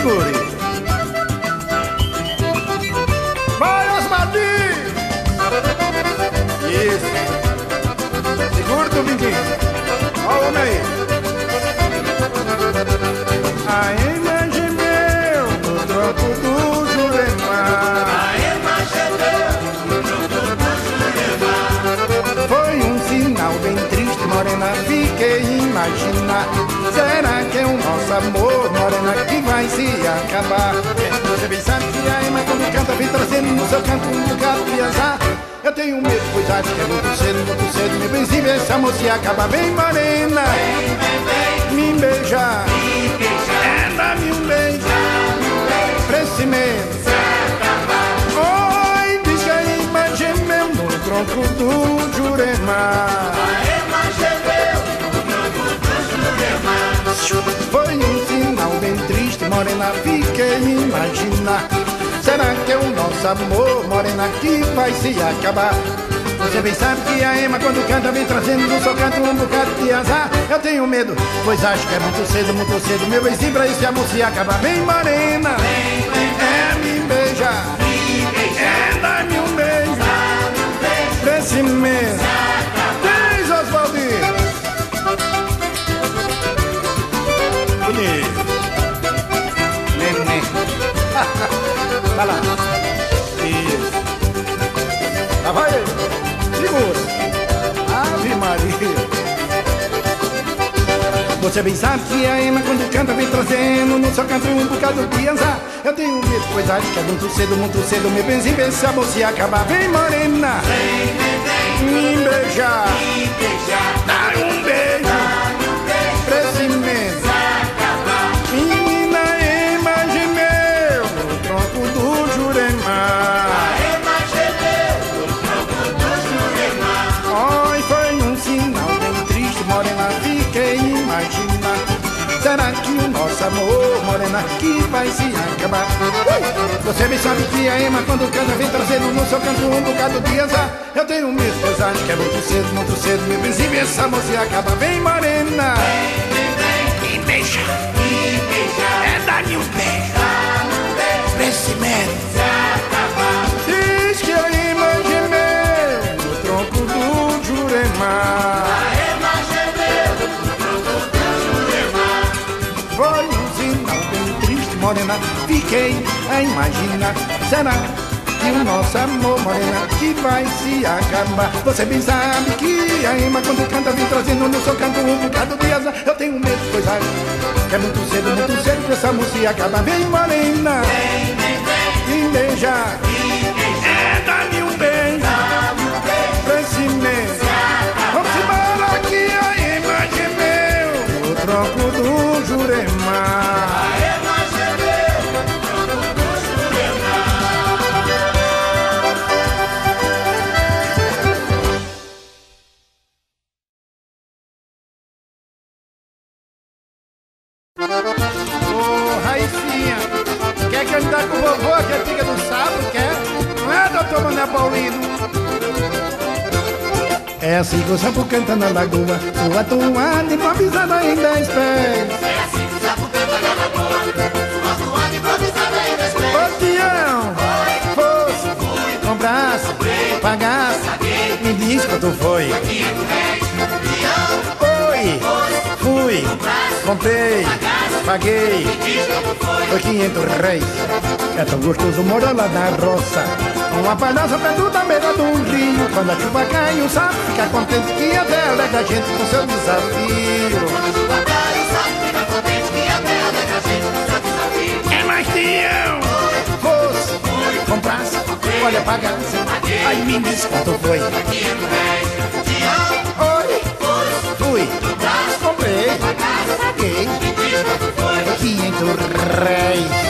Segure. Vai, Osmaldinho! Isso. Segura, Dominguinho. Olha o homem aí. A imagem meu no troco do Juremar. Foi um sinal bem triste, morena, fiquei imagina amor, morena, que vai se acabar? Você bem sabe que a Ema quando canta vem trazendo no seu canto um bocado de azar Eu tenho medo, pois acho que é muito cedo, muito cedo Meu benzinho, vê se a moça se acaba. Vem morena, me beija. É, dá-me um beijo. Pra esse mês Oi, diz que a Ema gemeu no tronco do Jurema. Foi morena, fiquei imaginar. Será que é o nosso amor, morena, que vai se acabar? Você bem sabe que a Ema quando canta vem trazendo no seu canto um bocado de azar. Eu tenho medo, pois acho que é muito cedo, muito cedo Meu benzinho pra esse amor se acabar. Vem morena, Você bem sabe que a Ema quando canta vem trazendo no seu canto um bocado de azar Eu tenho medo, pois acho que é muito cedo, muito cedo. Meu benzinho, vê se a moça acabar. Vem morena, me beijar Dá um amor, morena, que vai se acabar? Ui! Você bem sabe que a Ema quando canta vem trazendo no seu canto um bocado de azar Eu tenho acho que é muito cedo, muito cedo Meu benzinho, essa moça se acaba. Vem morena, me beija. É dar-me um beijo. Pra esse mês morena Fiquei a imaginar. Será que o nosso amor, morena Que vai se acabar? Você bem sabe que a Ema quando canta Vem trazendo no seu canto um bocado de azar Eu tenho medo, pois que é muito cedo, muito cedo Que essa música acaba. Vem morena Me beija É, dá-me um beijo. Pra esse Vamos embora que a é meu O tronco do Jurema É assim que o sapo canta na lagoa, sua toada improvisada em dez pés. Ô, Tião, fosse, comprasse, pagasse, me diz quanto foi. Oi, fui, comprei, paguei, foi 500 reis. É tão gostoso morar lá na roça, uma palhaça perto da beira do rio. Quando a chuva cai, o sapo fica contente que até alegra a gente com seu desafio. É mais Tião, fosse, comprasse, olha, pagasse, aí me diz quanto foi. Oi, fui, comprei, paguei, foi 500 reis.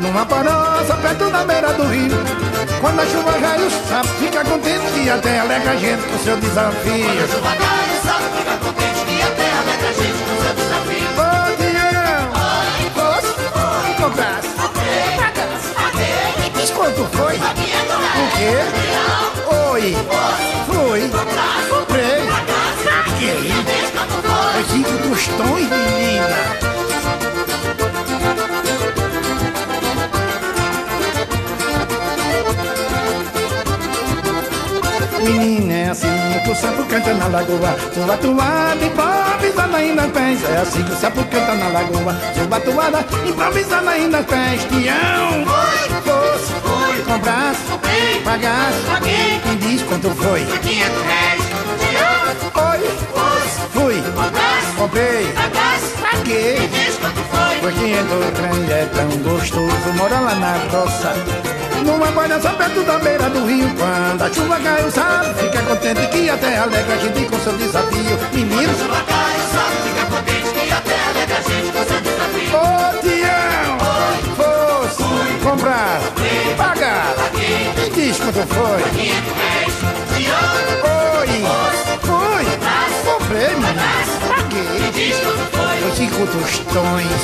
numa paroça perto da beira do rio. Quando a chuva cai, o sapo fica contente e até alega a gente com seu desafio. Canta na lagoa. Sua toada improvisada ainda pés. É assim que o sapo canta na lagoa. Sua toada improvisada ainda pés. Tião, foi, fosse, foi, comprasse, comprei, pagasse, paguei Quem diz quanto foi? Foi 500 reais. Tião, oi, fosse, fui, comprasse, comprei, pagasse, paguei Quem diz quanto foi? Foi 500 reais, é tão gostoso. Mora lá na roça numa só perto da beira do rio Quando a chuva cai o sal Fica contente que até alegra a gente com seu desafio. Menino Quando a chuva cai o sal Fica contente que até alegra a gente com seu desafio. Ô Tião Oi Fosse Comprar Pagar. Paguei Me diz quanto foi? 500 reais Tião Oi Comprar Comprei Paguei Me diz quanto foi. Os cinco tostões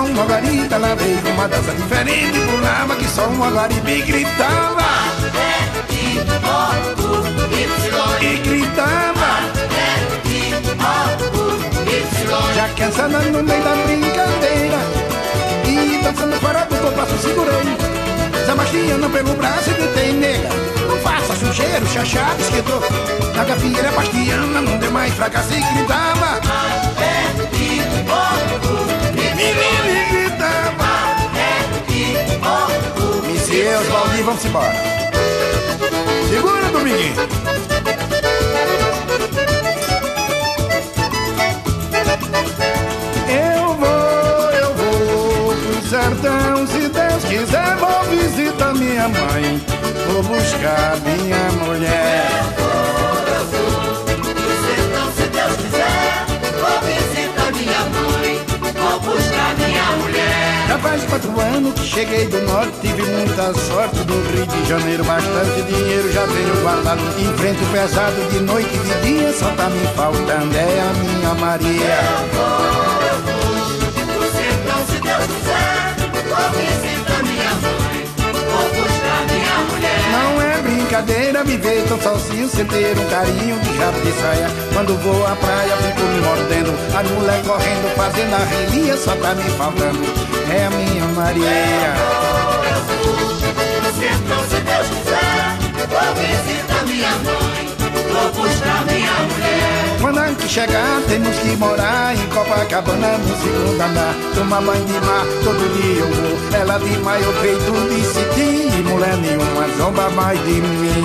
só uma guariba, ela veio uma dança diferente, pulava. Que só uma guariba e gritava e gritava. Já cansada no meio da brincadeira E dançando fora do compasso segurei Sebastiana pelo braço e gritei nega. Não faça sujeiro, chachado, esquentou. Na gafieira Bastiana não deu mais fracasso e gritava Missieus, Valdir, vamos embora Segura, Dominguinho. Eu vou, eu vou pro sertão, se Deus quiser, vou visitar minha mãe, vou buscar minha mulher. Já faz quatro anos que cheguei do norte, tive muita sorte do Rio de Janeiro, bastante dinheiro já tenho guardado. Enfrento pesado de noite e de dia, só tá me faltando é a minha Maria. Eu vou, eu vou, no sertão se Deus quiser, vou é brincadeira viver tão sozinho sem ter um carinho de jato de saia. Quando vou à praia fico me mordendo, a mulher correndo, fazendo a relia, só tá me faltando é a minha Maria. Se então, se Deus quiser, vou visitar minha mãe. Vou buscar minha mulher. Quando a gente chegar, temos que morar em Copacabana no segundo andar. Tomar banho de mar, todo dia eu vou. Ela de maio peito de cetim. E mulher nenhuma zomba mais de mim.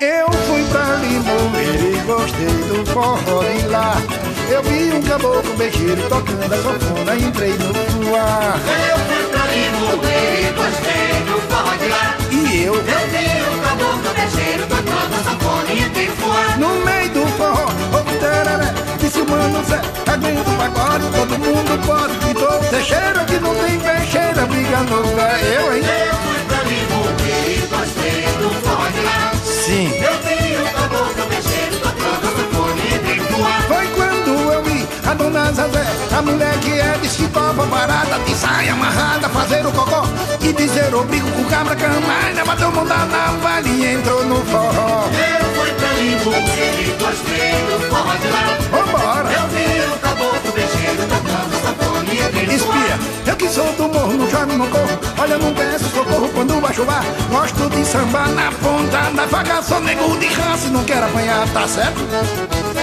Eu fui pra Limoeiro e gostei do forró de lá. Eu vi um caboclo beijeiro tocando a sanfona e entrei no luar. Eu fui pra Limoeiro e gostei do eu. Eu viro o caboclo brejeiro, tocando sanfona e tem fuá. No meio do forró, o tereré, disse o mano Zé, é bem do pagode, todo mundo pode, que todo é cheiro que não tem pé, cheira, briga louca, eu, hein? Eu fui pra mim querido, gostei do forró de lá. Sim. Eu tenho o caboclo brejeiro, tocando sanfona a dona Zezé, a mulher que é de topa parada, de saia amarrada, fazer o cocó e dizer eu brigo com cabra canalha, bateu mão da navalha e entrou no forró. Eu fui pra Limbu e gostei do forró de lá. Vambora! Eu vi o caboclo mexendo, tocando sanfone de Espia, eu que sou do morro, não choro, não corro. Olha, não peço socorro quando vai chuvar. Gosto de sambar na ponta da faca, sou nego de raça e não quero apanhar, tá certo?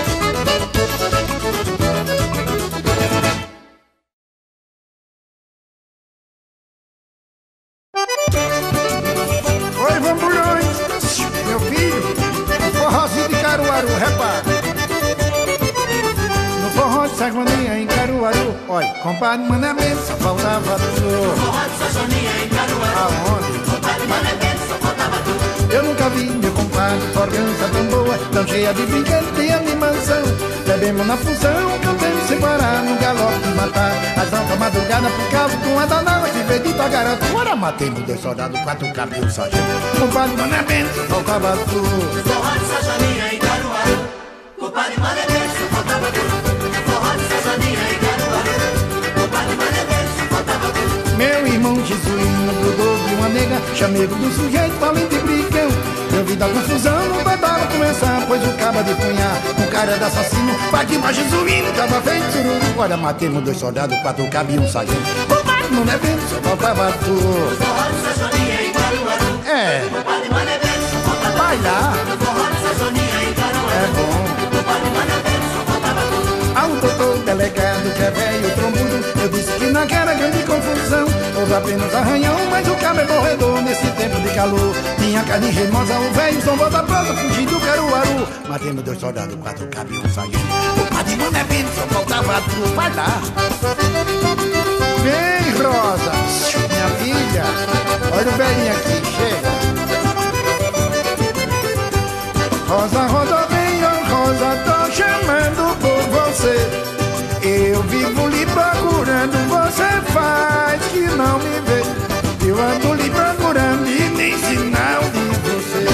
Ora, matemos dois soldados, quatro cabelos, sargento. Compadre Mané só faltava tu. Forró de Sajoninha em Caruaru. Compadre Mané Mendes, só faltava tu. Forró de Sajoninha em Caruaru. Compadre Mané Mendes, só faltava tu. Meu irmão Jesuíno grudou de uma nega Chamego do sujeito, valente bricão Eu vi da confusão, o badalo começar Pois o caba de punhar, o cara da assassino Bate mais Jesuíno, tava feito sururu Olha, matemos dois soldados, quatro cabos e um sargento Compadre, não é só faltava tu. É, vai lá, é bom. Tu. Ao doutor delegado que é velho trombudo. Eu disse que naquela grande confusão Houve apenas arranhão, mas o cabo é corredor Nesse tempo de calor. Tinha carne remosa, o velho zombou da prosa Fugindo do Caruaru Matemos dois soldados, quatro cabos e um sargento O padre mano é bem, só faltava tu. Vai lá Vem, Rosa Minha filha Olha o velhinho aqui, chega Rosa, Rosa, vem, oh, Rosa, tô chamando por você. Eu vivo lhe procurando, você faz que não me vê. Eu ando lhe procurando e nem sinal de você.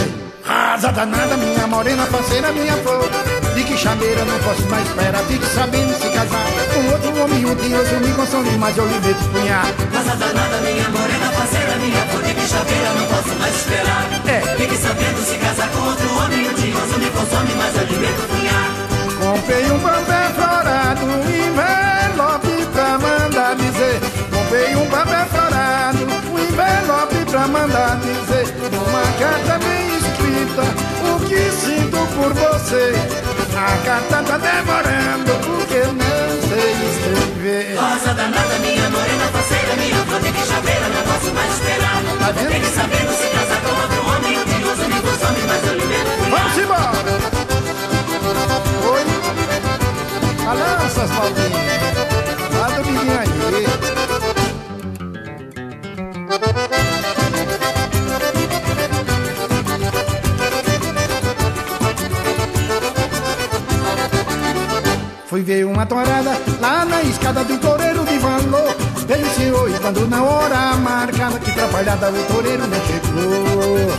Rosa danada, minha morena, parceira, minha flor. De que chameira não posso mais esperar, fique sabendo se casar. Com outro homem, ontem hoje eu me console, mas eu lhe meto punhar. Casa danada, minha morena, parceira, minha flor de bichaveira, não posso mais esperar. É. Fique sabendo se casar com outro homem, um dia isso me consome, mas alimento punhar. Comprei um papel florado, um envelope pra mandar dizer. Comprei um papel florado, um envelope pra mandar dizer. Uma carta bem escrita, o que sinto por você. A carta tá demorando porque não sei escrever. Rosa danada, minha morena, parceira, minha flor de bichaveira, não posso mais esperar. Tá vendo? Fique sabendo se casar com outro homem, isso me consome, mas alimento punhar. Vamos embora! Oi? Balança, Paulinho. Fui ver uma torada lá na escada do toureiro de valor. Deliciou e quando na hora marcada que atrapalhada o toureiro não chegou.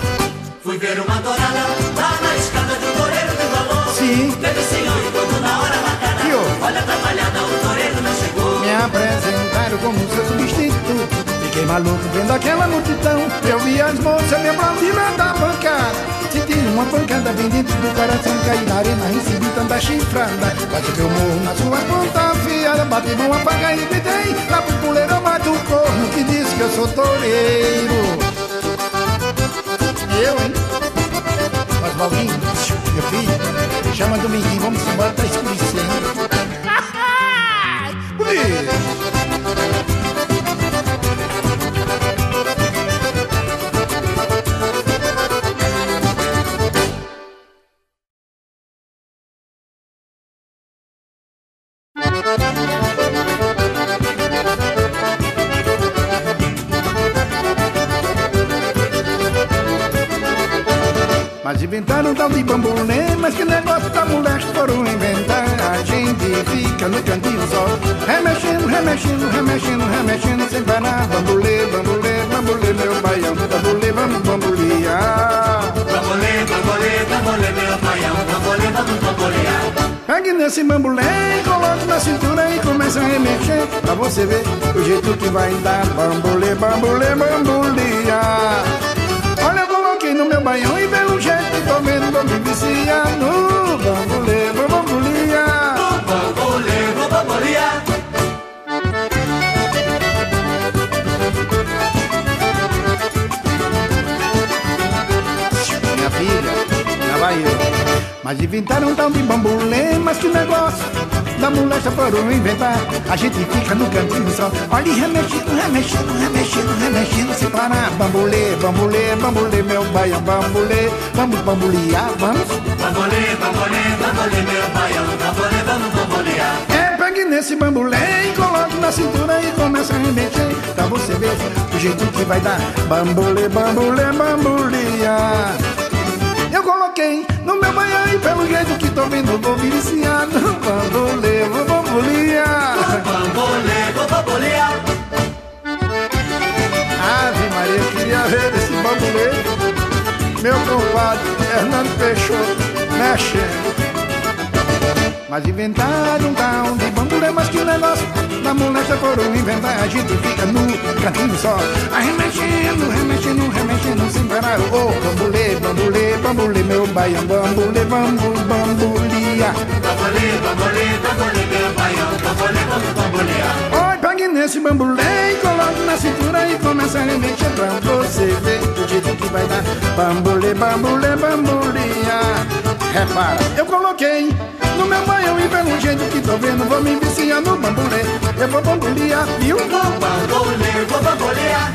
Fui ver uma dourada lá na escada do toureiro de valor. Sim. Teve senhor e quando na hora marcada, E eu? olha atrapalhada, o toureiro não chegou. Me apresentaram como seu substituto Fiquei maluco vendo aquela multidão Eu vi as moças me aplaudindo da bancada uma pancada bem dentro do coração Caí na arena, recebi tanta chifrada. Quase que eu morro na sua ponta afiada Bati mão, apaga e gritei Lá pro puleiro mata o corno Que diz que eu sou toureiro. Eu, hein? Oswaldinho, meu filho Chama Dominguinho, vamos embora, tá escurecendo Bonito nesse bambolê, coloque na cintura e começa a remexer Pra você ver o jeito que vai dar. Bambolê, bambolê, bambolear Olha, eu coloquei no meu baião e vê o jeito tô vendo Vou me viciar mas inventaram tal de bambolê, mas que negócio da mulher só foram inventar. A gente fica no cantinho só, olha e remexendo, remexendo, remexendo, remexendo, sem parar. Bambolê, bambolê, bambolê, meu baião, bambolê, vamos bambolear, vamos. Bambolê, bambolê, bambolê, meu baião, bambolê, vamos bambolear. É, pegue nesse bambolê e coloque na cintura e começa a remexer. Pra você ver o jeito que vai dar. Bambolê, bambolê, bambolear. Eu coloquei no meu banho e pelo jeito que tô vendo vou me viciar no bambolê, vou bambolear. Bambolê, vou bambolear. Ave Maria, eu queria ver esse bambolê. Meu compadre Fernando Peixoto mexendo. Mas inventaram um tal de bambolê, mas que negócio da já foram inventar. A gente fica no cantinho só, arremexendo, remexendo, remexendo sem parar. Ô, oh, bambolê, bambolê, bambolê, meu baião, bambolê, bambu, bambolia. Bambolê, bambolê, bambolê, meu baião, bambolê, vamos bambolear. Oi, pegue nesse bambolê e coloque na cintura e começa a remexer pra você ver o jeito que vai dar. Bambolê, bambolê, bambolia. Repara, eu coloquei no meu banho e pelo jeito que tô vendo Vou me viciar no bambolê Eu vou bambolear, viu? Vou bambolê, vou bambolear.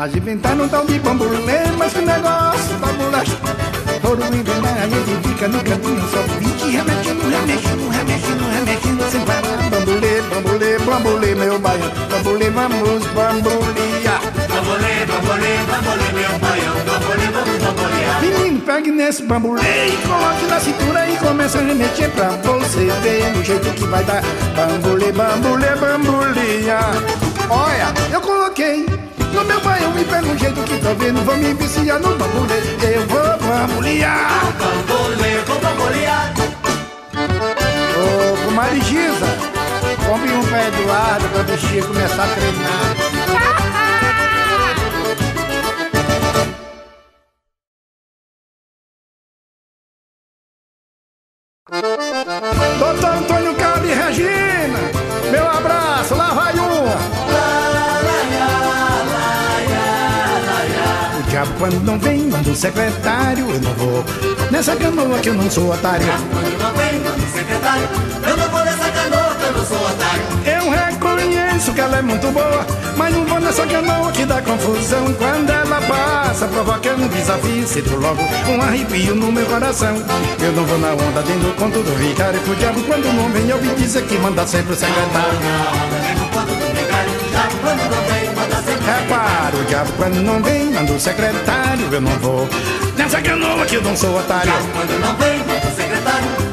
Mas inventaram tal de bambolê Mas que negócio da bolacha Foram inventar, a gente fica no cantinho Só fique remexendo, remexendo, remexendo, remexendo Sem parar Bambolê, bambolê, meu baiano Bambolê, vamos bambolear Bambolê, bambolê, bambolê, meu baião, bambolê, vamos bambolear. Menino, pegue nesse bambolê e coloque na cintura e começa a remexer pra você ver o jeito que vai dar. Bambolê, bambolê, bambolia. Olha, eu coloquei no meu banho e pelo jeito que tô vendo, vou me viciar no bambolê. Eu vou bambolear. Bambolê, vou bambolear. Ô, comadre Giza, compre um pé Eduardo pra bichinha começar a treinar. Doutor Antônio Carlos e Regina, meu abraço, lá vai uma. O diabo quando não vem, manda o secretário, eu não vou nessa canoa que eu não sou otário. Quando não vem, manda o secretário. Eu não vou nessa reconheço que ela é muito boa, mas não vou nessa canoa que dá confusão. Quando ela passa, provocando desafio, sinto logo um arrepio no meu coração. Eu não vou na onda dentro do conto do vigário, que o diabo quando não vem, eu me dizer que manda sempre o secretário. Repara, o diabo quando não vem, manda o secretário, eu não vou nessa canoa que eu não sou otário. Quando não vem, manda o secretário.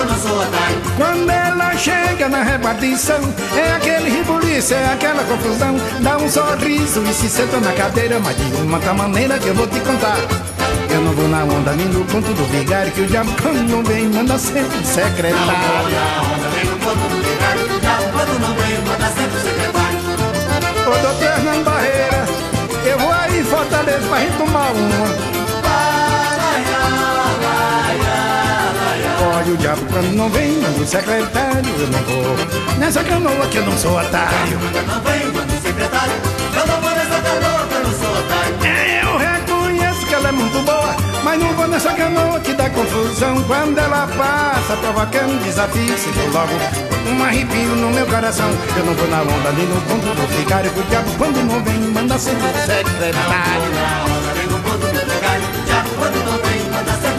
Eu não sou otário. Quando ela chega na repartição, é aquele ribuliço, é aquela confusão. Dá um sorriso e se senta na cadeira, mas de uma tal maneira que eu vou te contar. Eu não vou na onda nem no ponto do vigário, que o diabo não vem, manda sempre o secretário. Na onda, vem no ponto do vigário. Já quando não vem, manda sempre o secretário. Ô doutor Hernando Barreira, eu vou aí em Fortaleza pra gente tomar uma. Olha o diabo quando não vem, manda o secretário, eu não vou nessa canoa que eu não sou otário. Quando não vem, manda o secretário. Eu não vou nessa canoa, que eu não sou otário. É, Eu reconheço que ela é muito boa, mas não vou nessa canoa que dá confusão. Quando ela passa, provocando desafio, sinto logo um arrepio no meu coração. Eu não vou na onda nem no ponto do vigário, que o diabo quando não vem, manda sempre o secretário.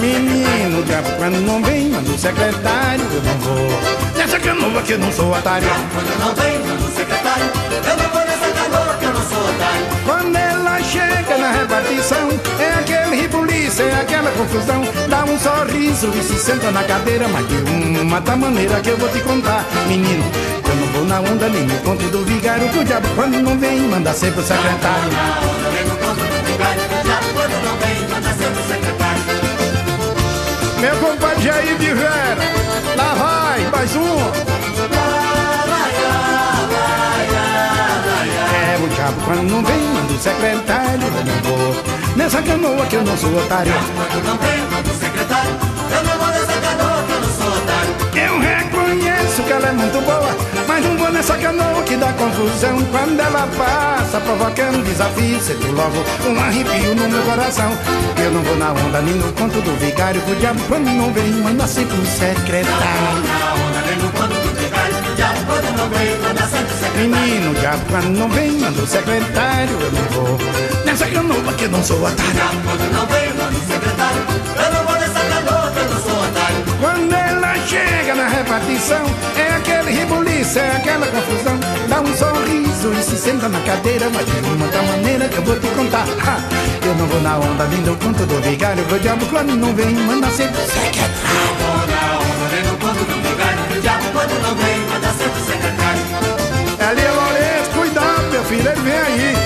Menino, o diabo quando não vem, manda o secretário, eu não vou. Nessa canoa que eu não sou otário. Quando não vem, manda o secretário. Eu não vou nessa canoa que eu não sou otário. Quando ela chega na repartição, é aquele ribuliço, é aquela confusão. Dá um sorriso e se senta na cadeira, mas de uma tal maneira que eu vou te contar, menino. Eu não vou na onda nem no conto do vigário, que o diabo quando não vem, manda sempre o secretário. Meu compadre Jair de Vera, lá vai, mais um. É o diabo quando não vem, manda o secretário, eu não vou. Nessa canoa que eu não sou otário. Quando não vem, manda o secretário. Reconheço que ela é muito boa, mas não vou nessa canoa que dá confusão. Quando ela passa provocando desafio, sinto logo um arrepio no meu coração. Eu não vou na onda nem no conto do vigário, o diabo não vem, manda sempre o secretário. Na onda vem no conto do vigário. Já quando não vem, manda sempre o secretário. Menino, o diabo quando não vem, manda o secretário, eu não vou. Nessa canoa que eu não sou otário. Já quando não vem, é aquele ribuliço, é aquela confusão. Dá um sorriso e se senta na cadeira, mas de uma tal maneira que eu vou te contar. Ha! Eu não vou na onda, nem do conto do vigário, que o diabo quando não vem, manda sempre o secretário. Na onda vem no conto do vigário. Já quando não vem, manda sempre o secretário. Ali é Lourenço, cuidado, meu filho, ele vem aí.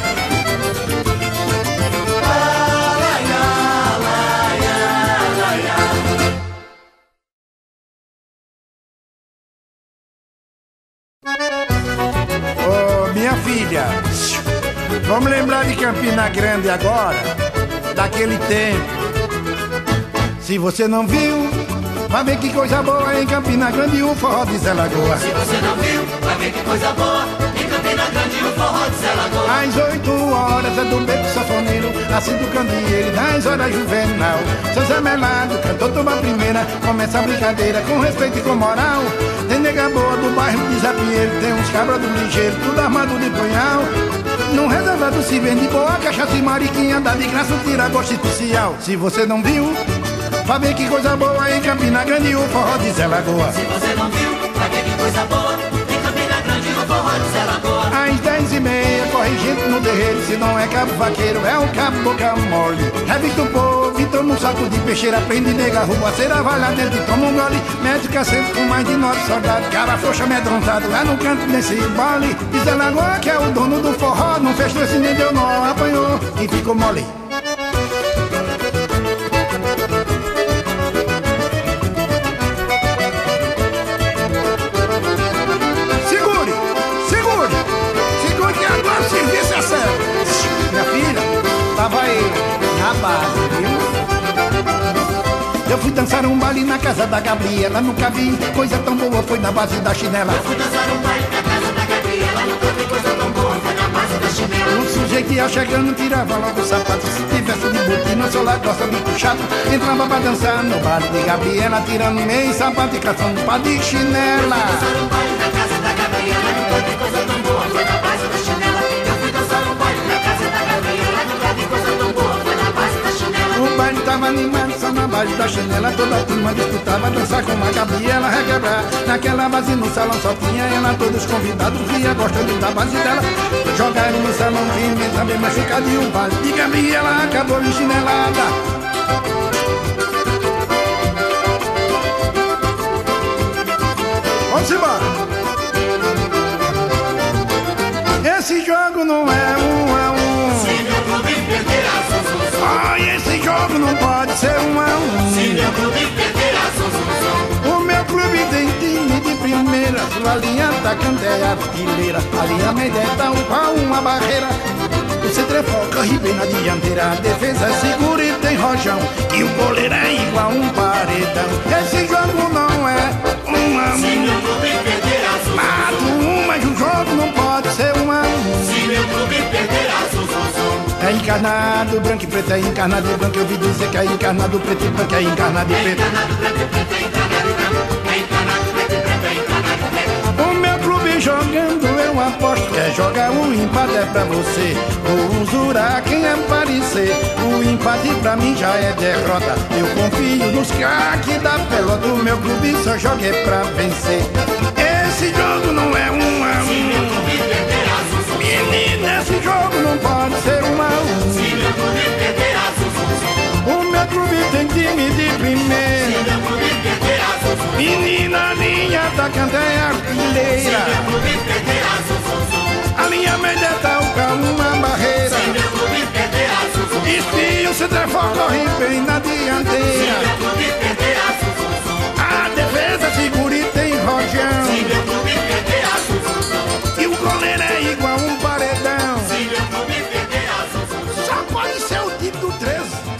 Grande agora, daquele tempo. Se você não viu, vai ver que coisa boa em Campina Grande o forró de Zé Lagoa. Se você não viu, vai ver que coisa boa. Em Campina Grande, o forró de Zé Lagoa. Às oito horas é do beco safoneiro, assim do candeeiro, nas horas juvenal. Seu Zé Melado cantou tua primeira, começa a brincadeira com respeito e com moral. Tem nega boa do bairro de Zapieiro, tem uns cabras do ligeiro, tudo armado de punhal. Num reservado se vende boa cachaça e mariquinha, dá de graça um tira gosto especial. Se você não viu, vai ver que coisa boa em Campina Grande o forró de Zé Lagoa. Se você não viu, vai ver que coisa boa. Em Campina Grande, o forró de Zé Lagoa. Às dez e meia corre gente no terreiro Se não é cabo vaqueiro, é um cabo boca mole Revista o povo e toma um saco de peixeira Prende nega, rouba cera, vai lá dentro e toma um gole. Mete cacete com mais de nove soldados. Cara frouxa amedrontado lá no canto desse bole Diz a Lagoa que é o dono do forró Não fechou esse nem deu nó, apanhou e ficou mole dançar um baile na casa da Gabriela, nunca vi coisa tão boa, foi na base da chinela. Fui dançar um baile na casa da Gabriela. Nunca vi coisa tão boa, foi na base da chinela. O sujeito ia chegando, tirava logo o sapato. Se tivesse de botina, seu lado gosta de puxado. Entrava pra dançar no baile de Gabriela, tirando meio sapato e caçando pá de chinela. dançar um baile na casa da Gabriela. Nunca vi coisa tão boa, foi na base da chinela. Eu fui dançar um baile na casa da Gabriela. Nunca vi coisa tão boa, foi na base da chinela. O baile tava animado, na base da chinela Toda a turma disputava dançar com a Gabriela requebrar. Naquela base no salão só tinha ela Todos convidados via gostando da base dela. Jogaram no salão firme, também machucado E o baile de Gabriela acabou em chinelada. Vamos embora. Esse jogo não é um ser um a Se um meu clube perder a Zuzuzum. O meu clube tem time de primeira. Sua linha atacante é artilheira. A linha média é qual uma barreira. O centro é Ribeiro na dianteira. A defesa é segura e tem rojão. E o goleiro é igual um paredão. Esse jogo não é um a Se um meu clube perder a Zuzuzum. Mato um, mas o jogo não pode ser um a um. Se meu clube perder a Zuzuzum. É encarnado, branco e preto, é encarnado e branco Eu ouvi dizer que é encarnado, preto e branco É encarnado e preto Encanado, preto e preto, encanado, branco. É encanado, preto e é encanado, preto. O meu clube jogando eu aposto Quer jogar o empate é pra você Vou usurar quem aparecer O empate pra mim já é derrota Eu confio nos craques da pelota O meu clube só joga é pra vencer Esse jogo não é um a um Se meu clube perder esse jogo time de primeira perder a Menina, linha atacante é Se artilheira. A linha média tá uma barreira Se meu clube perder a Zuzu Espinho se trefou, corre bem na dianteira. A defesa segura e tem rojão. E o goleiro é igual um paredão. Só pode ser o time do 13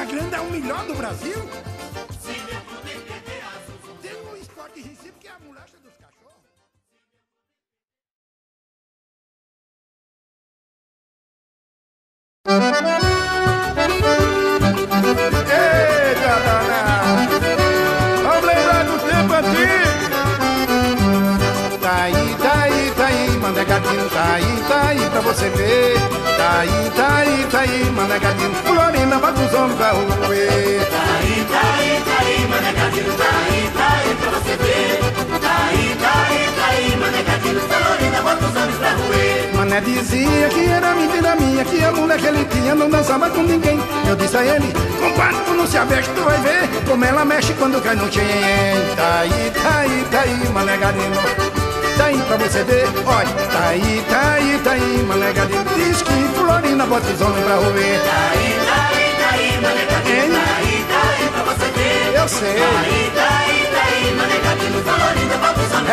Campina Grande é o melhor do Brasil Se meu clube perder a Zuzu Tem o Sport Recife que é a mulacha dos cachorros Eita, danado! Vamos lembrar do tempo antigo! Tá aí, tá aí, tá aí, manegadinho, tá aí, tá aí pra você ver. Tá aí, tá aí, tá Florina, bota os homens pra rua. Tá aí, tá aí, tá aí, manegadinho, tá aí, tá aí pra você ver. Tá aí, tá aí, tá aí, manegadinho, Florina, bota os homens pra roer. Mané dizia que era mentira minha, que a mulher que ele tinha não dançava com ninguém. Eu disse a ele, compadre, tu não se aveste, tu vai ver como ela mexe quando cai no tchem. Tá aí, tá aí, tá aí, manegadinho. Tá aí pra você ver, olha, tá aí, tá aí, tá aí, manegadinho. Diz que Florina bota os homens pra roer. Tá pra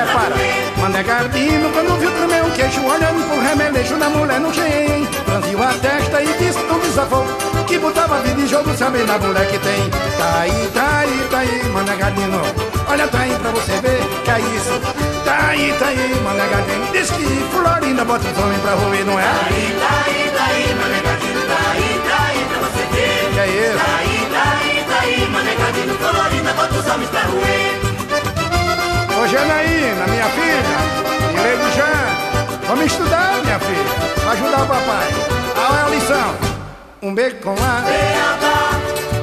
Repara, roer. Manegardino, quando viu tremer o queixo, olhando pro remeleixo da mulher no quem Franziu a testa e disse no desafio Que botava vida em jogo, sabendo a mulher que tem Tá aí, tá aí, tá aí, Manegardino Olha, tá aí pra você ver, que é isso Tá aí, tá aí, Manegardino Diz que Florina bota os homens pra roer, não Tá é? aí, tá aí, tá aí, manegadinho, tá aí, tá aí pra você ver. Que é isso? Tá aí, tá aí, tá aí, bota os homens pra roer. Ô Janaína, minha filha, e Lady Jean, vamos estudar, minha filha, pra ajudar o papai. Olha a lição. Um beijo com A,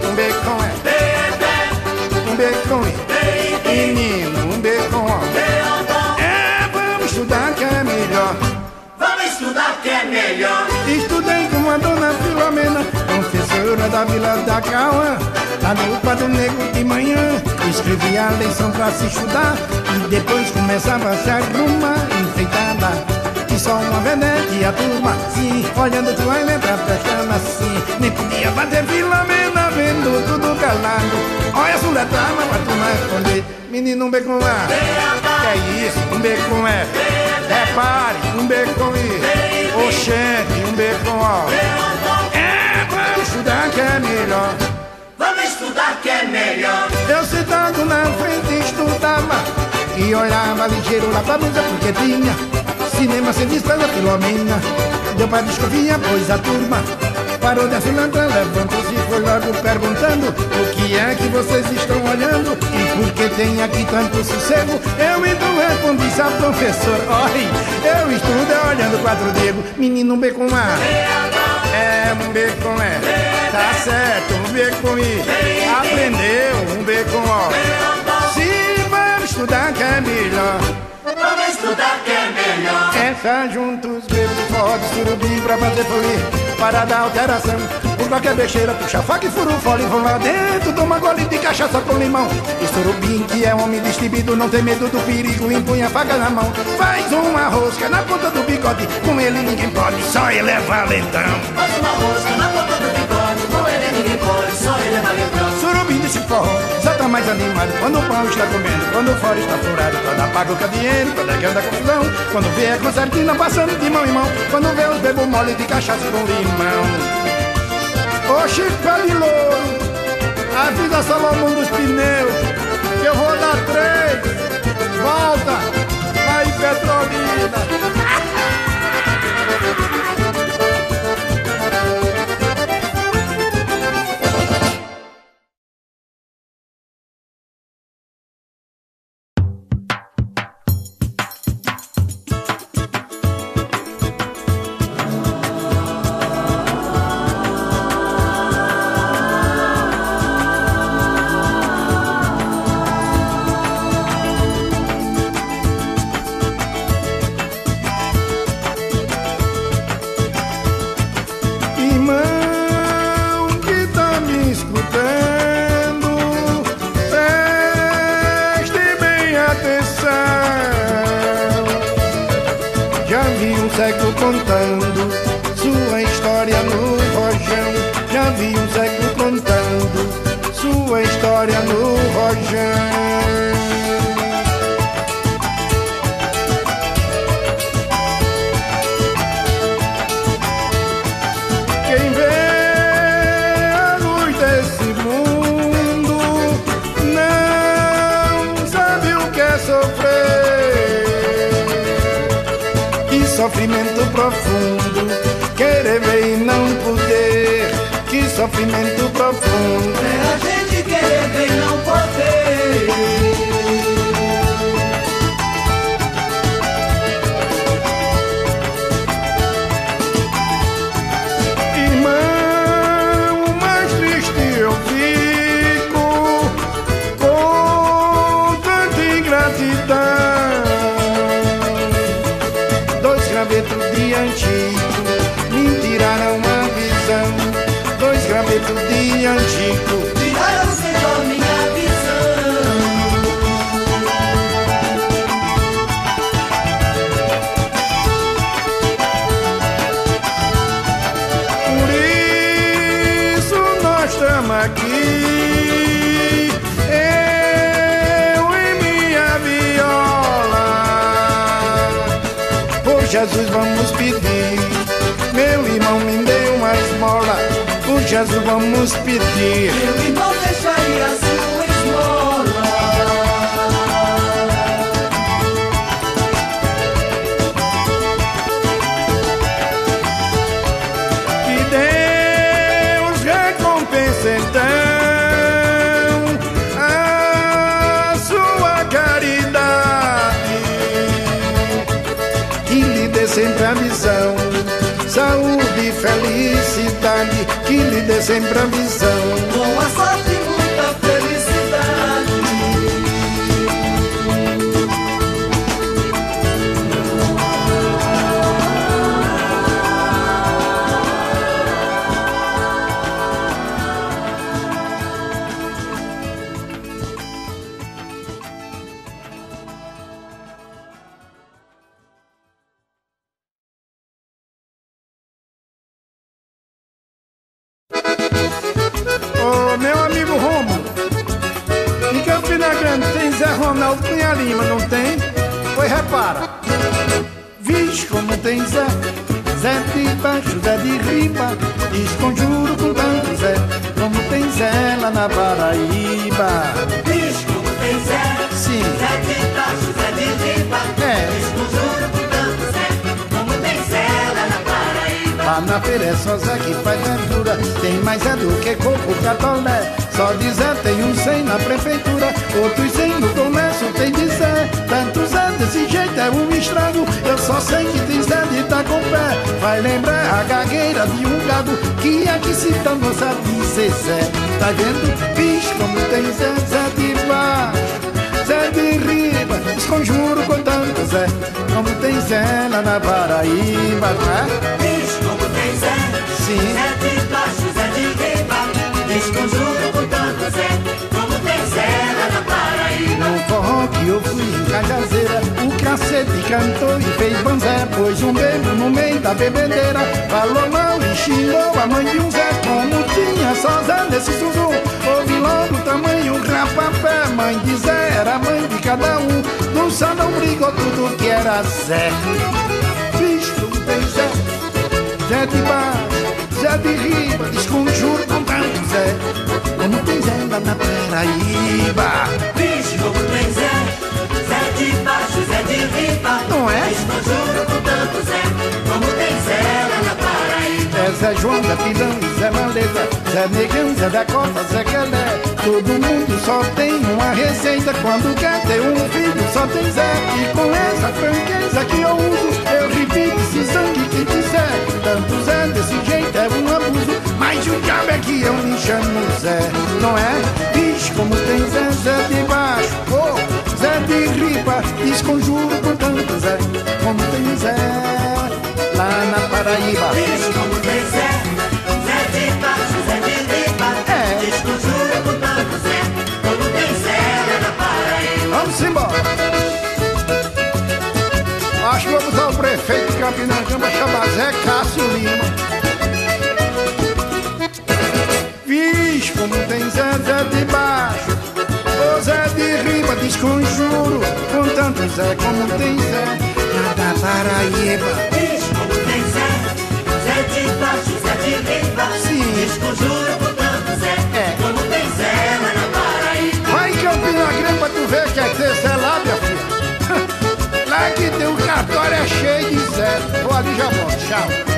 um beijo com E, um beijo com I. Menino, um beijo com O. É, vamos estudar que é melhor. Vamos estudar que é melhor. A dona Filomena, professora da Vila da Cauã. Lá no quadro negro de manhã, escrevia a lição pra se estudar. E depois começava a se arrumar, enfeitada. Que só uma vedete e a turma assim, olhando tua letra, prestando assim. Nem podia bater Filomena, vendo tudo calado. Olha a sua letra, mas pra turma responder. Menino, um beijo com A. Que é isso? Um beijo com E. Repare, um com I. Oxente, um com O. É, vamos estudar que é melhor. Vamos estudar que é melhor. Eu sentado na frente estudava E olhava ligeiro lá pra blusa porque tinha Cinema sem despesa Filomena Deu pra desconfiar, pois a turma Parou de afilantra, levantou-se e foi logo perguntando O que é que vocês estão olhando E por que tem aqui tanto sossego. Eu então respondi, sabe professor? Olhe, eu estudo é olhando quatro Diego. Menino um B com A. É um B com E. Tá certo, um B com I. Aprendeu, um B com O. Se vamos estudar que é melhor estudar que é melhor. Essa juntos, bebo forró de surubim pra fazer folia Para dar alteração Por qualquer besteira, puxa faca e fura o fole Vão lá dentro, toma gole de cachaça com limão E surubim, que é homem destemido Não tem medo do perigo, empunha a faca na mão Faz uma rosca na ponta do bigode Com ele ninguém pode, só ele é valentão Faz uma rosca na ponta do bigode. Com ele ninguém pode, só ele é valentão. Surubim desse forró, só tá mais animado. Quando o pão está comendo, quando o fora está furado Quando apaga o candeeiro, quando é que anda confusão Quando vê a concertina passando de mão em mão Quando vê os bebo mole de cachaça com limão. Ô Pé de Louro, avisa Salomão dos pneus Que eu vou dar três. Volta, aí Petrolina profundo, querer ver e não poder. Que sofrimento profundo. É a gente Jesus vamos pedir. Meu irmão me deu uma esmola. Por Jesus vamos pedir. Meu irmão deixaria sua sempre a visão, saúde e felicidade. Que lhe dê sempre a visão. Boa sorte Repara. Vixe, como tem Zé, Zé de baixo, Zé de riba, desconjuro com tanto Zé, como tem Zé lá na Paraíba. Bicho, como tem Zé. Sim. Zé de baixo, Zé de riba. É. Desconjuro com tanto Zé. Como tem Zé lá na Paraíba. Lá na feira é só Zé que faz verdura Tem mais Zé do que coco catolé Só de Zé tem um cem na prefeitura Outros cem no comércio tem de Zé Tanto desse jeito é um estrago Eu só sei que tem Zé de tá com pé Vai lembrar a gagueira de um gado Que aqui se dá não sabe dizer Zé Tá vendo? Bicho como tem Zé, Zé de baixo Zé de riba, desconjuro com tanto Zé Como tem Zé lá na Paraíba, não é? Bicho, como tem Zé. Sim. Zé de baixo, Zé de riba. Desconjuro com tanto Zé. Como tem Zé lá na Paraíba. No forró que eu fui em Cajazeira Cacete cantou e fez banzé Pôs um bebo no meio da bebedeira. Falou mal e xingou a mãe de um Zé Como tinha só Zé nesse suzu Houve logo tamanho rapapé Mãe de Zé era mãe de cada um. No salão brigou tudo que era Zé. Bicho tem Zé. Zé de baixo, Zé de riba Desconjuro com tanto Zé. Como tem Zé lá na Paraíba? Como tem Zé. De baixo, Zé de riba. Não é? Desconjuro com tanto Zé. Como tem Zé lá na Paraíba. É Zé João, Zé Pilão Zé Maleta Zé Negão, Zé da Costa, Zé Calé Todo mundo só tem uma receita Quando quer ter um filho só tem Zé E com essa franqueza que eu uso Eu repito esse sangue que disser Tanto Zé desse jeito é um abuso Mas o diabo é que eu me chamo Zé Não é? Bicho, como tem Zé, Zé de baixo oh, Zé de riba, desconjuro por tanto Zé, como tem Zé, lá na Paraíba. Diz como tem Zé, Zé de Ripa, Zé de Ripa é. desconjuro por tanto Zé, como tem Zé, lá na Paraíba. Vamos embora. Acho que vou botar o prefeito de Campina Camba, chamar Zé Cássio Lima. Viz como tem Zé, Zé de riba, desconjuro, com tanto Zé como tem Zé, na Paraíba. Diz como tem Zé, Zé de baixo, Zé de riba. Sim. Diz com juro, portanto Zé, É. como tem Zé lá na Paraíba. Vai em Campina Grande pra tu ver que é ter Zé lá, minha filha. Lá que tem um cartório é cheio de Zé. Vou ali já volto, tchau.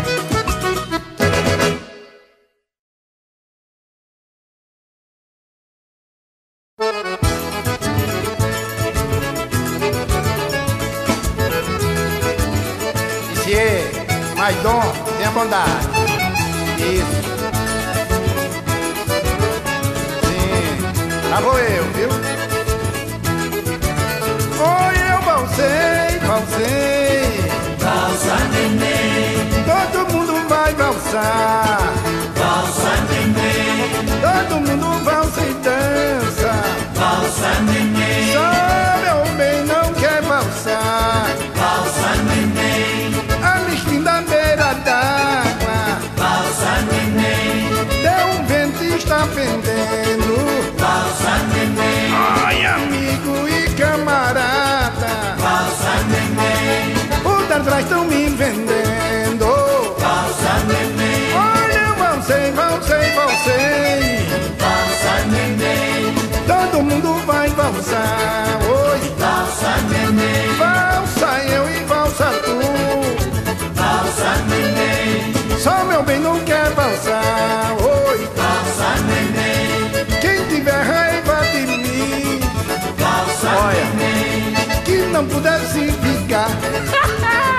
Bondade. Isso. Sim, lá vou eu, viu? Oi, eu valsei, valsei. Valsa neném, Todo mundo vai valsar. Valsei, valsei, valsa neném, Todo mundo vai valsar. Oi, valsa neném, valsa eu e valsa tu. valsa neném, Só meu bem não quer valsar. Oi, valsa neném, quem tiver raiva de mim, valsa Olha. neném, que não pudesse ficar.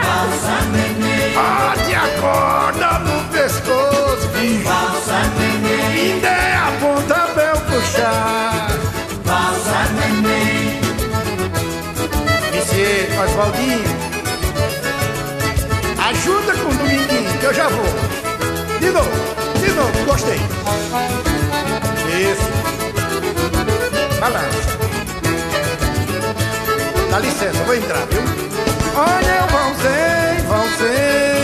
valsa neném, Bate a corda bicho. valsa neném, dê a ponta eu puxar. valsa neném, Monsieur Oswaldinho, ajuda com o Dominguinho, que eu já vou. De novo, de novo, gostei. Isso. Balança. Dá licença, vou entrar, viu? Olha, eu valsei. valsa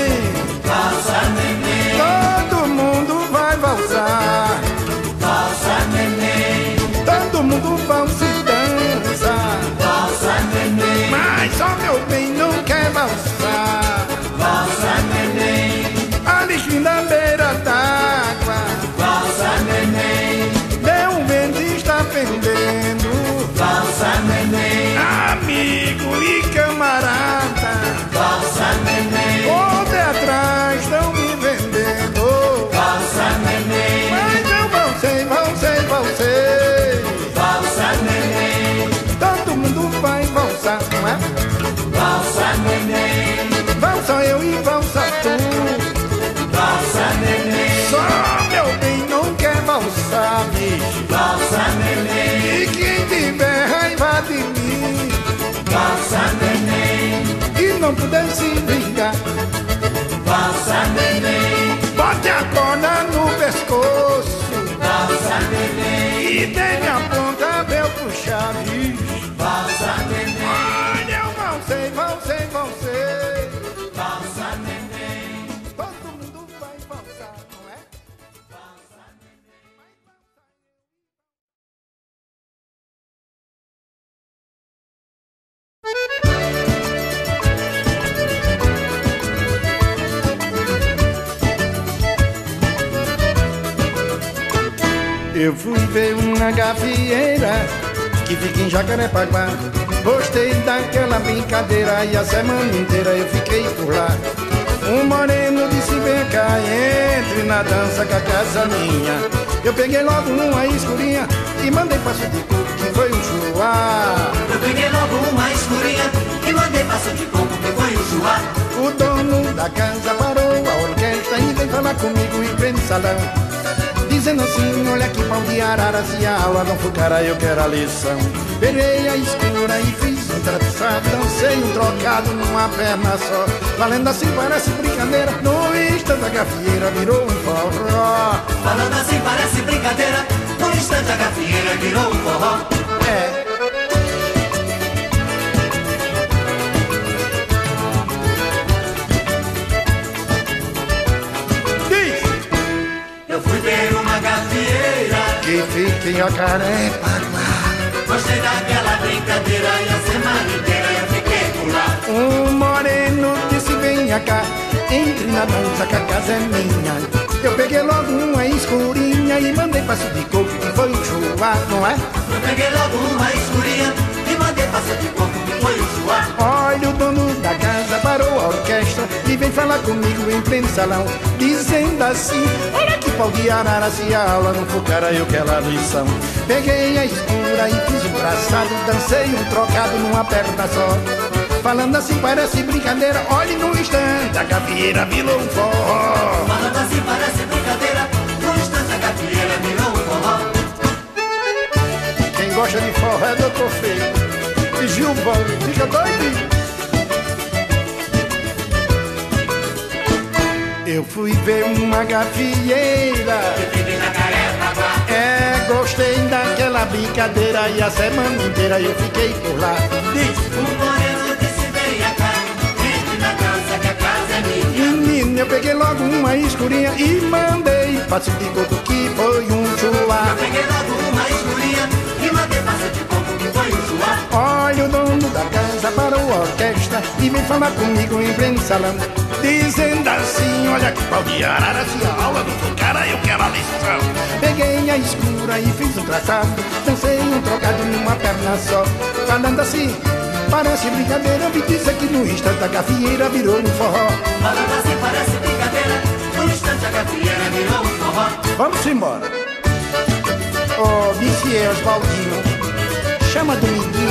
não pudesse brigar, valsa neném, Eu fui ver uma gafieira que fica em Jacarepaguá. Gostei daquela brincadeira e a semana inteira eu fiquei por lá. Um moreno disse vem cá, entre na dança com a casa minha. Eu peguei logo uma escurinha e mandei passo de coco que foi um chuá. Eu peguei logo uma escurinha e mandei passo de coco que foi o chuá. O dono da casa parou a orquestra e veio falar comigo e no salão. Dizendo assim, olha que pau de arara, se a aula não for cara, eu quero a lição. Perei a escura e fiz um traçado, dancei um trocado numa perna só. Valendo assim parece brincadeira, no instante a gafieira virou um forró. Falando assim parece brincadeira, no instante a gafieira virou um forró. É Jacarepaguá. Gostei daquela brincadeira e a semana inteira eu fiquei por lá. Um moreno disse venha cá, entre na dança que a casa é minha. Eu peguei logo uma escurinha e mandei pra subir coco que foi chuá, não é? Eu peguei logo uma escurinha e mandei passar de coco que foi chuá. Olha o dono orquestra e vem falar comigo em pleno salão, dizendo assim: Olha que pau de arara se a aula não for cara eu quero a lição. Peguei a escura e fiz um traçado, dancei um trocado numa perna só. Falando assim parece brincadeira, olhe no instante a gafieira virou um forró. Falando assim parece brincadeira, no instante a gafieira virou um forró. Quem gosta de forró é doutor feio. E Gilvão, fica doidinho. Eu fui ver uma gafieira. É, gostei daquela brincadeira e a semana inteira eu fiquei por lá. Diz, O moreno disse venha cá, entre na dança que a casa é minha. menino, eu peguei logo uma escurinha e mandei passo de coco que foi um chulá. Eu peguei logo uma escurinha e mandei passar de coco que foi o chuá. Olha o dono da casa parou a orquestra e vem falar comigo em pleno salão. Dizendo assim, olha que pau de arara, se a aula não for cara, eu quero a lição. Peguei a escura e fiz um traçado, dancei um trocado numa perna só. Falando assim, parece brincadeira, me dizer que no instante a gafieira virou um forró. Falando assim parece brincadeira, no instante a gafieira virou um forró. Vamos embora. Oh, disse Oswaldinho, chama Dominguinho